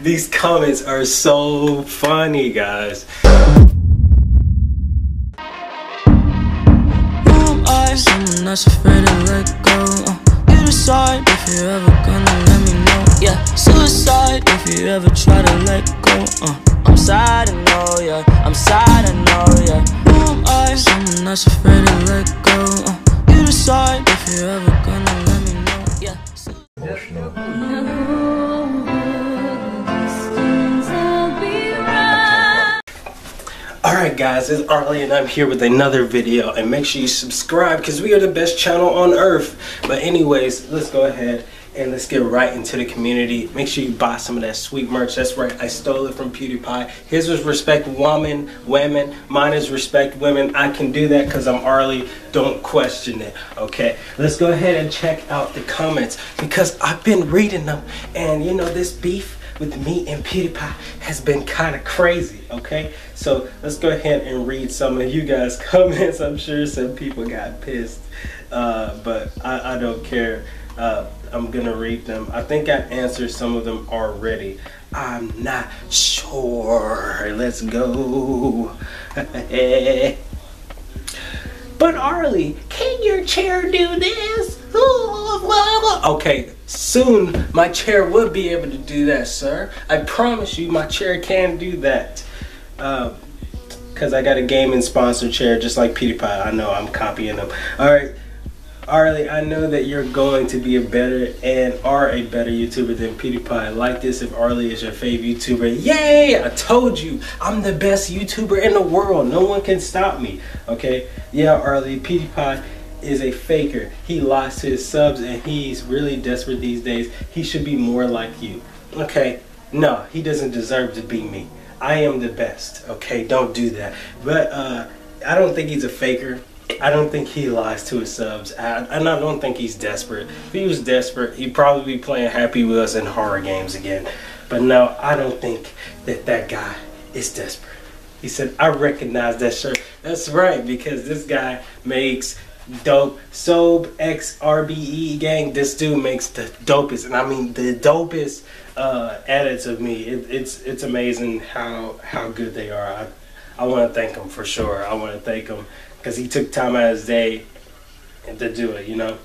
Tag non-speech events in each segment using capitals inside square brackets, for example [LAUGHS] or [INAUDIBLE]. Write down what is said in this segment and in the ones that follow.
These comments are so funny, guys. Afraid to let go. Uh, you decide if you're ever gonna let me know. Yeah, suicide if you ever try to let go. Uh, I'm sad, know, yeah. I'm sad, know, yeah. Who am I? Someone that's afraid to let go. Uh, you decide if you're ever guys, it's Arli and I'm here with another video and make sure you subscribe because we are the best channel on earth. But anyways, let's go ahead and let's get right into the community. Make sure you buy some of that sweet merch. That's right, I stole it from PewDiePie. His was respect woman, women. Mine is respect women. I can do that because I'm Arli. Don't question it, okay? Let's go ahead and check out the comments because I've been reading them and you know this beef with me and PewDiePie has been kind of crazy, okay? So let's go ahead and read some of you guys' [LAUGHS] comments. I'm sure some people got pissed, uh, but I, I, don't care. Uh, I'm gonna read them. I think I answered some of them already. I'm not sure. Let's go. [LAUGHS] but Arli, can your chair do this? Okay, soon my chair will be able to do that, sir. I promise you my chair can do that. Because uh, I got a gaming sponsor chair just like PewDiePie. I know I'm copying them. Alright, Arli, I know that you're going to be a better and are a better YouTuber than PewDiePie. Like this if Arli is your favorite YouTuber. Yay! I told you, I'm the best YouTuber in the world. No one can stop me. Okay? Yeah, Arli, PewDiePie is a faker. He lies to his subs and he's really desperate these days. He should be more like you. Okay, no, he doesn't deserve to be me. I am the best. Okay, don't do that. But uh, I don't think he's a faker. I don't think he lies to his subs. I, and I don't think he's desperate. If he was desperate, he'd probably be playing Happy Wheels and horror games again. But no, I don't think that that guy is desperate. He said, I recognize that shirt. That's right, because this guy makes dope. Sob XRBE gang. This dude makes the dopest, and I mean the dopest uh, edits of me. It, it's it's amazing how how good they are. I I want to thank him for sure. I want to thank him because he took time out of his day to do it. You know.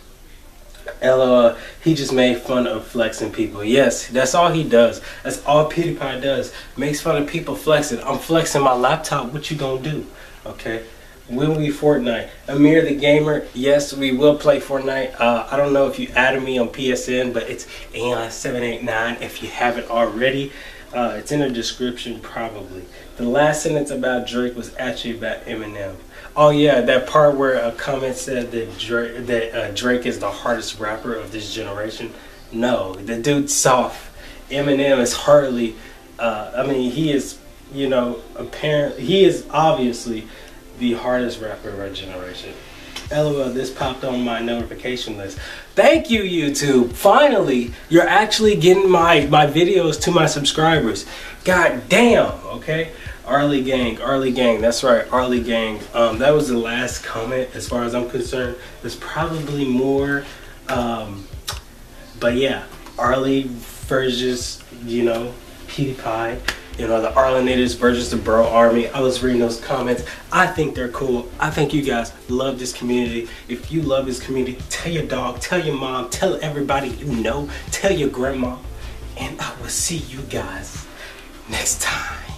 LOL, he just made fun of flexing people. Yes, that's all he does. That's all PewDiePie does. Makes fun of people flexing. I'm flexing my laptop. What you gonna do? Okay. Will we Fortnite? Amir the Gamer, yes, we will play Fortnite. Uh, I don't know if you added me on PSN, but it's Aeon789 if you haven't already. Uh, it's in the description, probably. The last sentence about Drake was actually about Eminem. Oh yeah, that part where a comment said that Drake, that uh, Drake is the hardest rapper of this generation. No, the dude's soft. Eminem is hardly. Uh, I mean, he is. You know, apparently he is obviously the hardest rapper of our generation. LOL, this popped on my notification list. Thank you, YouTube. Finally, you're actually getting my, my videos to my subscribers. God damn, okay? Arli Gang, Arli Gang, that's right, Arli Gang. Um, that was the last comment as far as I'm concerned. There's probably more, um, but yeah, Arli versus, you know, PewDiePie you know, the Arlinators versus the Bro Army. I was reading those comments. I think they're cool. I think you guys love this community. If you love this community, tell your dog, tell your mom, tell everybody you know, tell your grandma. And I will see you guys next time.